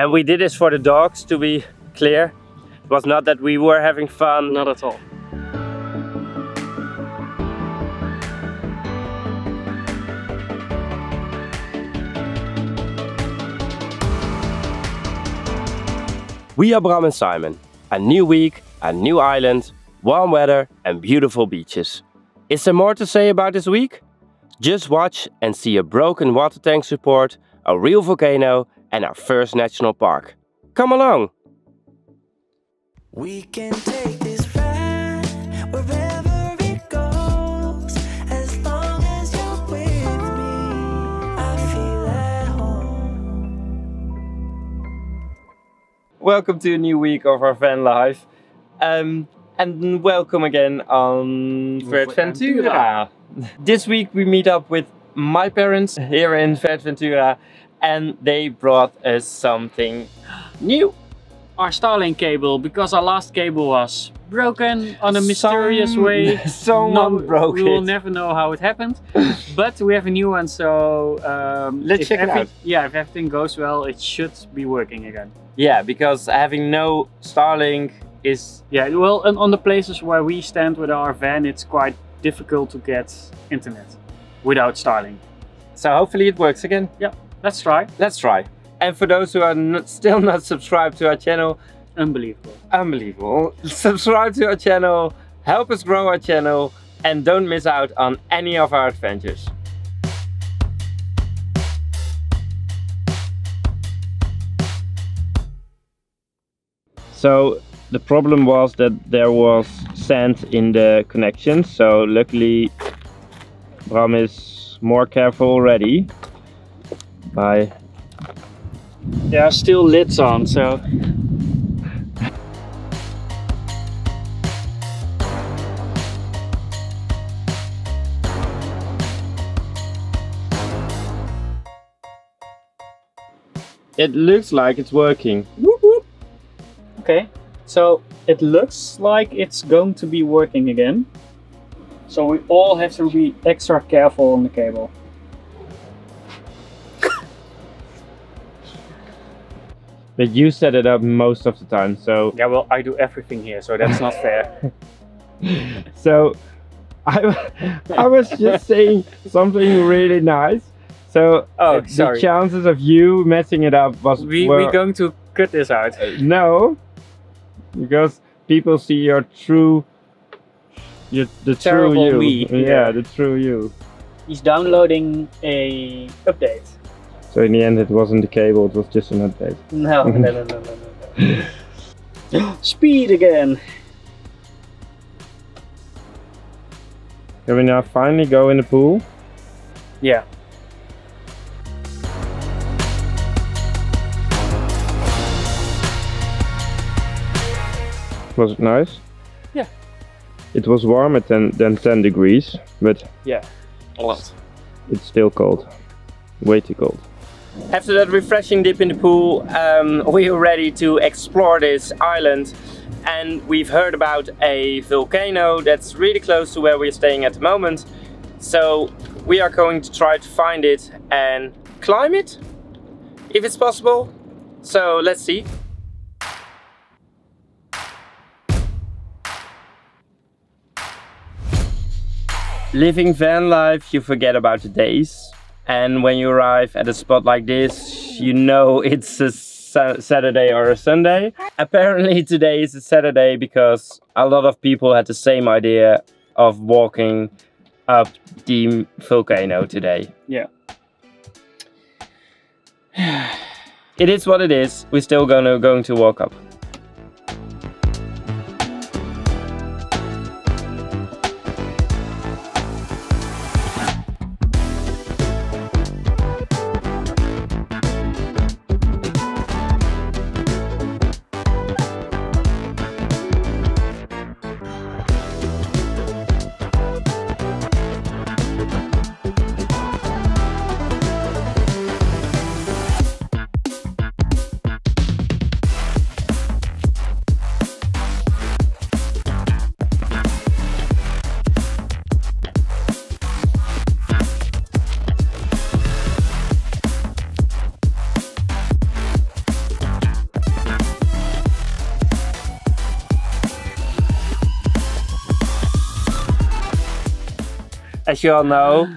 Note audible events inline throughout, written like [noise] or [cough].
And we did this for the dogs, to be clear. It was not that we were having fun. Not at all. We are Bram and Simon. A new week, a new island, warm weather and beautiful beaches. Is there more to say about this week? Just watch and see a broken water tank support, a real volcano and our first national park. Come along! We can take this ride wherever it goes. As long as you're with me, I feel at home. Welcome to a new week of our van life. Um, and welcome again on Fuerteventura. this week we meet up with my parents here in Fuerteventura and they brought us something new. Our Starlink cable, because our last cable was broken on a mysterious Some- way. [laughs] someone broke we will never know how it happened. but we have a new one, so um, Let's check it out. Yeah, if everything goes well, it should be working again. Yeah, because having no Starlink is Yeah, well, and on the places where we stand with our van, it's quite difficult to get internet without Starlink. so hopefully it works again. Yeah, let's try. Let's try. And for those who are not, still not subscribed to our channel, Unbelievable. unbelievable. Subscribe to our channel, help us grow our channel, and don't miss out on any of our adventures. So the problem was that there was sand in the connection, so luckily Bram is more careful already by There are still lids on, so it looks like it's working. Okay, so it looks like it's going to be working again. So we all have to be extra careful on the cable. But you set it up most of the time, so Yeah, well, I do everything here, so that's not fair. [laughs] so I I was just saying something really nice. So Oh, uh, the sorry. chances of you messing it up was We were, we going to cut this out. no, because people see your true, your the Terrible true you. me, Yeah, yeah. the true you. He's downloading a update. So in the end, it wasn't the cable; it was just an update. No, no, no, no, no, no. no. [laughs] Speed again. Can we now finally go in the pool? Yeah. Was it nice? Yeah. It was warmer than than 10 degrees, but Yeah. A lot. it's still cold. Way too cold. After that refreshing dip in the pool, um, [laughs] we are ready to explore this island. And we've heard about a volcano that's really close to where we're staying at the moment. So we are going to try to find it and climb it, if it's possible. So let's see. Living van life, you forget about the days. And when you arrive at a spot like this, you know [laughs] it's a Saturday or a Sunday. Apparently today is a Saturday because a lot of people had the same idea of walking up the volcano today. Yeah. [sighs] It is what it is. We're still gonna going to walk up. As you all know,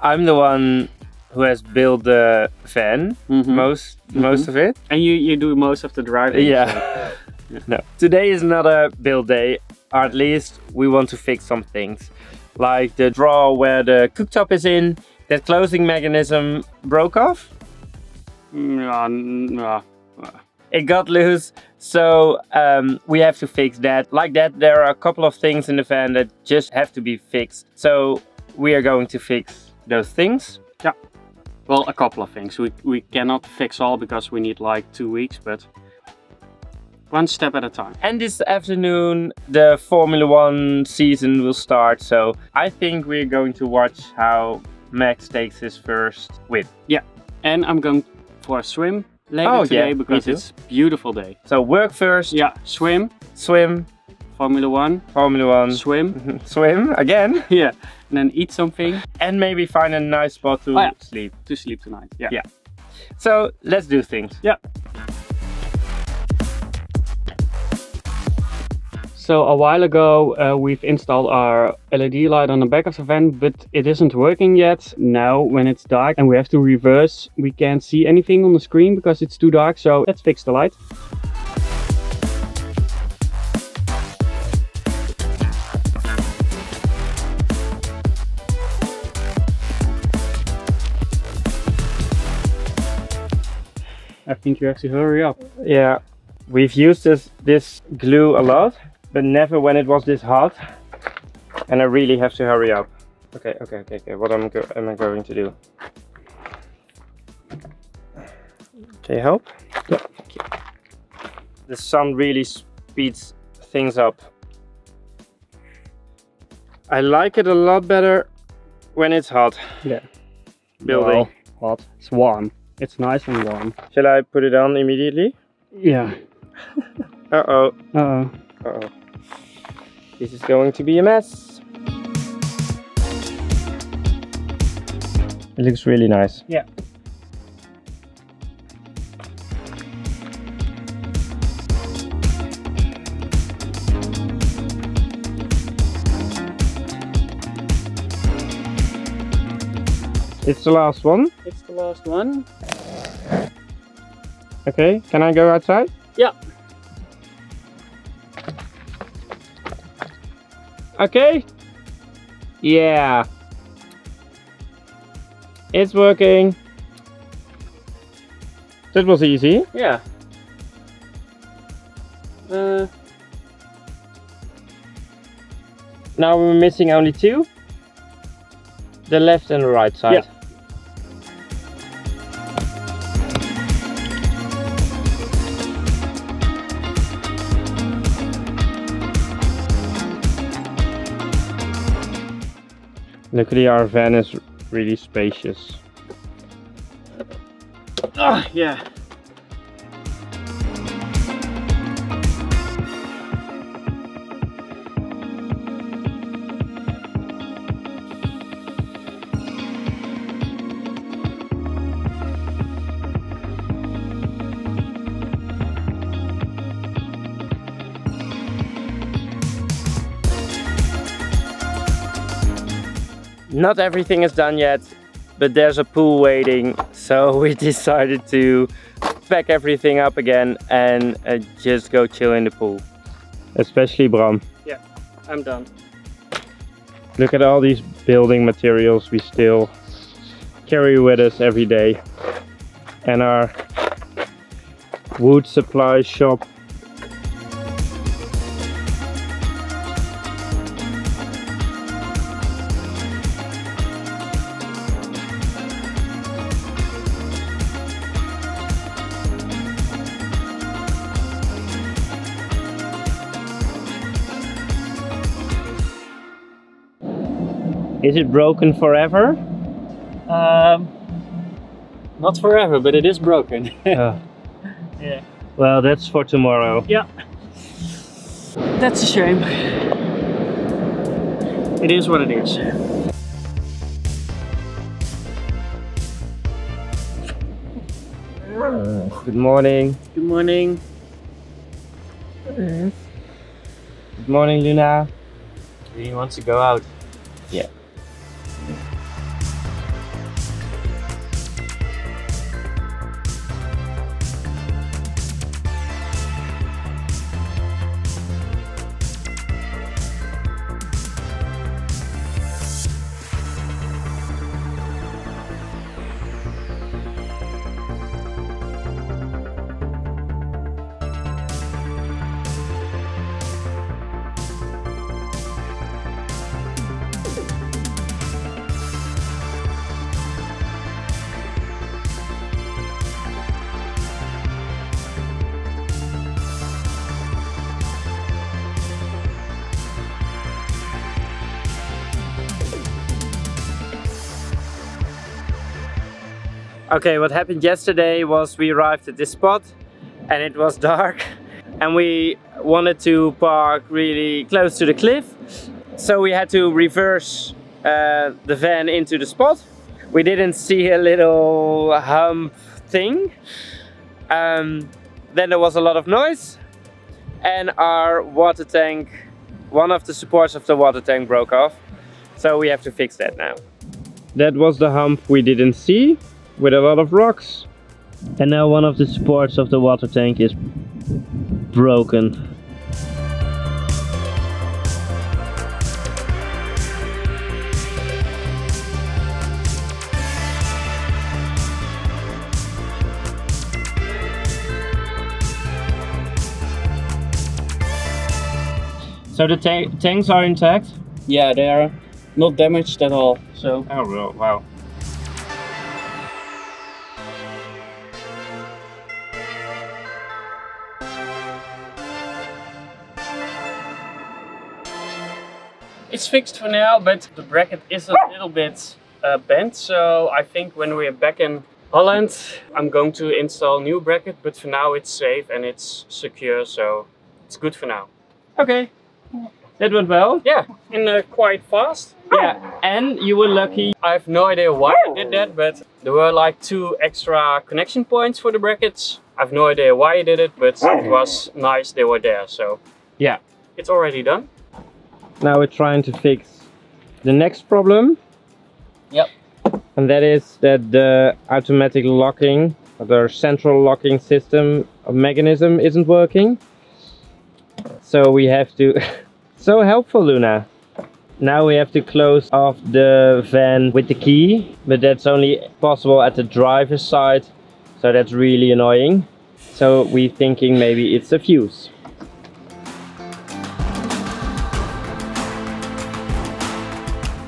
I'm the one who has built the van, Mhm. most most of it. And you, you do most of the driving. Yeah. [laughs] no. Today is not a build day, or at least we want to fix some things. Like the drawer where the cooktop is in, that closing mechanism broke off. Mm, yeah, yeah. It got loose, so um, we have to fix that. Like that, there are a couple of things in the van that just have to be fixed. So we are going to fix those things. Yeah. Well, a couple of things. We, we cannot fix all because we need like two weeks, but one step at a time. And this afternoon, the Formula One season will start. So I think we're going to watch how Max takes his first win. Yeah. And I'm going for a swim later Oh, today yeah, because it's beautiful day. So work first, Yeah, swim, swim, Formula One, Formula One, swim, [laughs] swim again, [laughs] yeah, and then eat something and maybe find a nice spot to Oh, yeah. sleep. to sleep tonight. Yeah. Yeah. So let's do things. Yeah. So a while ago uh, we've installed our LED light on the back of the van, but it isn't working yet. Now when it's dark and we have to reverse, we can't see anything on the screen because it's too dark. So let's fix the light. Think you have to hurry up. Yeah, we've used this this glue a lot, but never when it was this hot. And I really have to hurry up. Okay, okay, okay, okay. What am, go am I going to do? Can you help? Yeah. Thank you. The sun really speeds things up. I like it a lot better when it's hot. Yeah. Building. Well, hot. It's warm. It's nice and warm. Shall I put it on immediately? Yeah. [laughs] Uh oh. Uh oh. Uh oh. This is going to be a mess. It looks really nice. Yeah. It's the last one. It's the last one. Okay, can I go outside? Yeah. Okay. Yeah. It's working. That was easy. Yeah. Uh, Now we're missing only two. The left and the right side. Yeah. Luckily our van is really spacious. ah, yeah. Not everything is done yet, but there's a pool waiting. So [laughs] we decided to pack everything up again and uh, just go chill in the pool. Especially Bram. Yeah, I'm done. Look at all these building materials we still carry with us every day. And our wood supply shop. Is it broken forever? Um, not forever, but it is broken. [laughs] Uh, yeah. well, that's for tomorrow. Yeah. That's a shame. It is what it is. Good morning. Good morning. Good morning, Luna. He wants to go out. Okay, what happened yesterday was we arrived at this spot and it was [laughs] dark and we wanted to park really close to the cliff. So we had to reverse uh, the van into the spot. We didn't see a little hump thing. Um, then there was a lot of noise and our water tank, one of the supports of the water tank broke off. So we have to fix that now. That was the hump we didn't see with a lot of rocks. And now one of the supports of the water tank is broken. So the ta tanks are intact? Yeah, they are not damaged at all. So Oh well, wow. It's fixed for now, but the bracket is a little bit uh, bent. So I think when we're back in Holland, I'm going to install new bracket. But for now, it's safe and it's secure, so it's good for now. Okay. That went well. Yeah, and uh, quite fast. Yeah, and you were lucky. I have no idea why I did that, but there were like two extra connection points for the brackets. I have no idea why I did it, but it was nice they were there. So Yeah. it's already done. Now we're trying to fix the next problem. Yep. And that is that the automatic locking, the central locking system mechanism isn't working. So we have to, [laughs] so helpful Luna. Now we have to close off the van with the key, but that's only possible at the driver's side. So that's really annoying. So we're thinking maybe it's a fuse.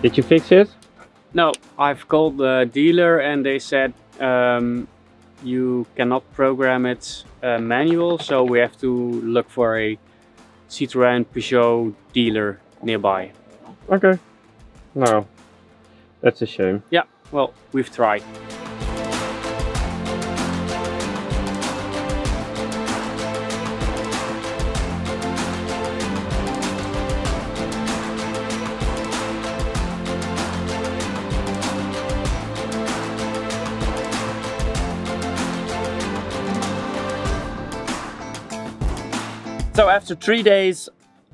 Did you fix it? No, I've called the dealer and they said um, you cannot program it uh, manual, so we have to look for a Citroën Peugeot dealer nearby. Okay. No. That's a shame. Yeah, well, we've tried. So after three days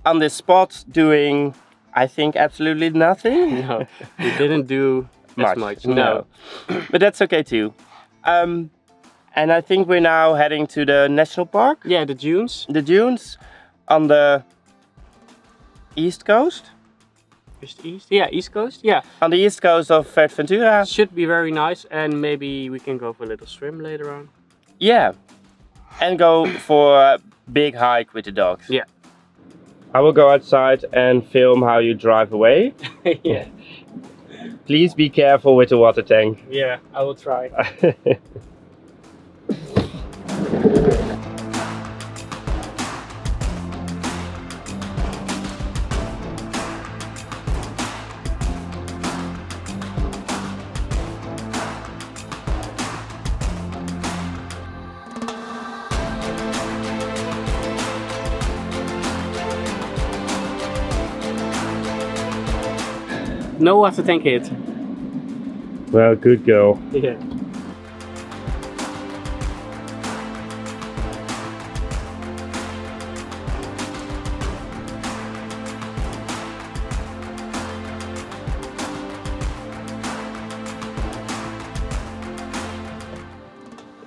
on this spot doing, I think absolutely nothing. [laughs] No, we didn't do as much. No. [clears throat] but that's okay too. Um, and I think we're now heading to the national park, Yeah, the dunes. the dunes, on the east coast. East, east. Yeah, east coast. Yeah, On the east coast of Fuerteventura. should be very nice, and maybe we can go for a little swim later on. Yeah. And go for a big hike with the dogs. Yeah. I will go outside and film how you drive away. [laughs] yeah, Please be careful with the water tank. yeah, I will try. [laughs] No water tank hit. well, good girl. Yeah.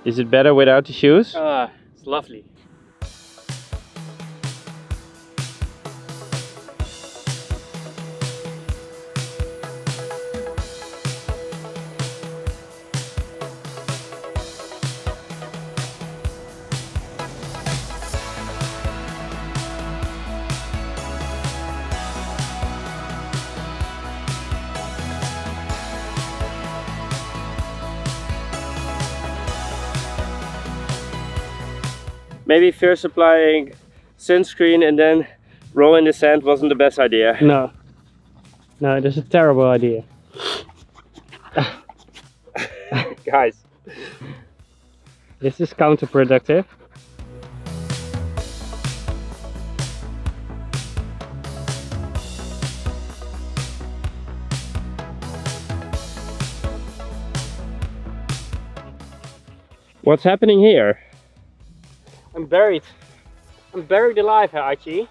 Is it better without the shoes? Ah, it's lovely. Maybe first applying sunscreen and then roll in the sand wasn't the best idea. No. No, that's a terrible idea. [laughs] Guys, This is counterproductive. What's happening here? I'm buried. I'm buried alive, here, Archie.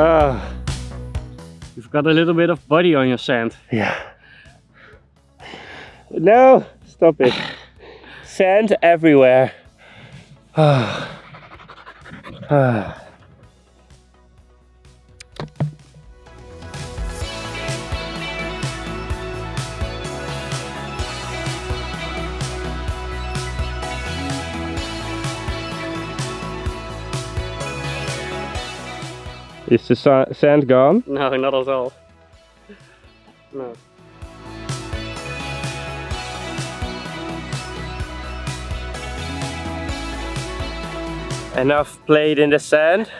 Ah, You've got a little bit of body on your sand. yeah. No, stop it. Sand everywhere. Is the sa- sand gone? No, not at all. No. Enough played in the sand.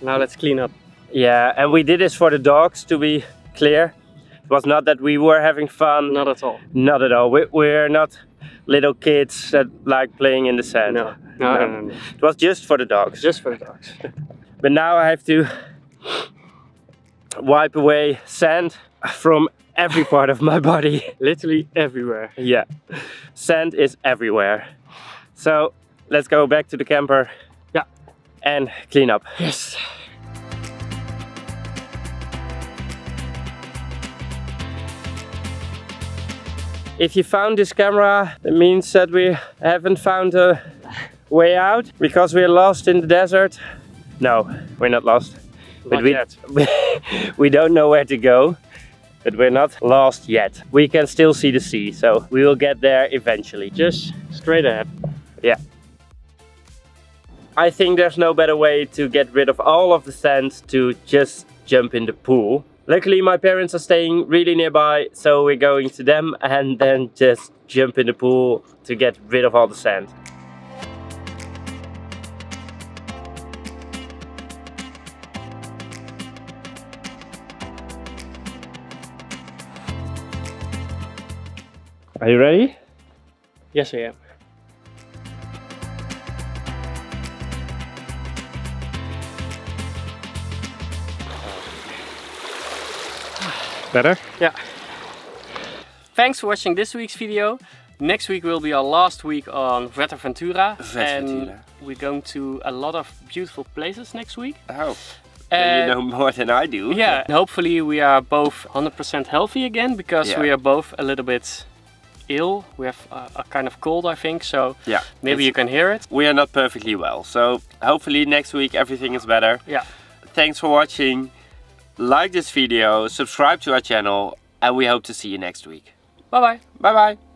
Now let's clean up. Yeah, and we did this for the dogs to be clear. It was not that we were having fun. Not at all. Not at all. We, we're not little kids that like playing in the sand. No. No, no, no, no. It was just for the dogs. Just for the dogs. But now I have to wipe away sand from every part of my body. [laughs] Literally everywhere. Yeah, sand is everywhere. So let's go back to the camper. Yeah. And clean up. Yes. If you found this camera, it means that we haven't found a way out because we're lost in the desert. No, we're not lost. Not [laughs] we, we don't know where to go, but we're not lost yet. We can still see the sea, so we will get there eventually. Just straight ahead. Yeah. I think there's no better way to get rid of all of the sand to just jump in the pool. Luckily my parents are staying really nearby, so we're going to them and then just jump in the pool to get rid of all the sand. Are you ready? Yes, I am. Better? Yeah. Thanks for watching this week's video. Next week will be our last week on Fuerteventura. And we're going to a lot of beautiful places next week. Oh, And- you know more than I do. Yeah, and hopefully we are both 100% healthy again because Yeah. we are both a little bit ill. We have a, a kind of cold, I think, so Yeah. maybe you can hear it. we are not perfectly well. So hopefully next week everything is better. Yeah. Thanks for watching. Like this video, subscribe to our channel, and we hope to see you next week. Bye bye. Bye bye.